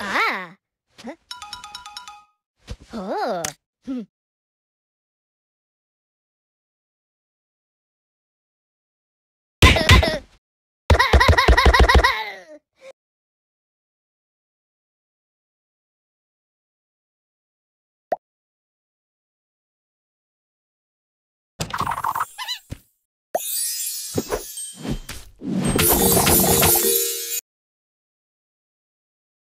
ah. Huh? Oh. Hmm.